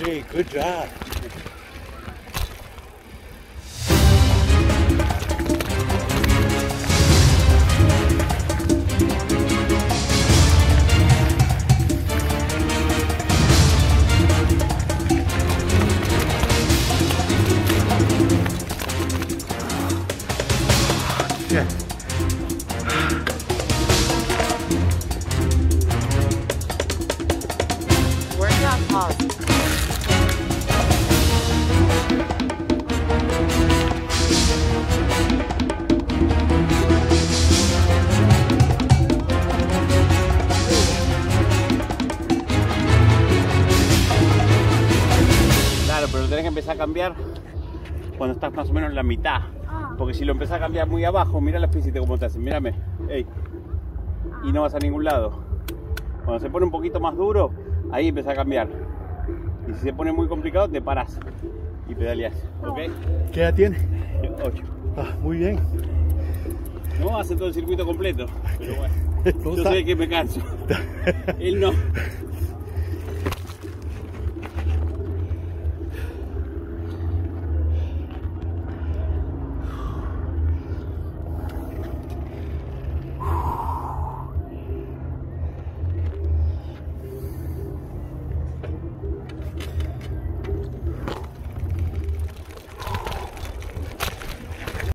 Hey, good job. Yeah. Workout pause. Pero lo tenés que empezar a cambiar cuando estás más o menos en la mitad. Porque si lo empezás a cambiar muy abajo, mira la piscina cómo te hacen, mírame. Ey. Y no vas a ningún lado. Cuando se pone un poquito más duro, ahí empezás a cambiar. Y si se pone muy complicado, te parás y pedaleás. ¿Ok? ¿Qué edad tiene? 8. Ah, muy bien. No hace todo el circuito completo. Pero bueno. ¿Cómo Yo sé que me canso. Él no.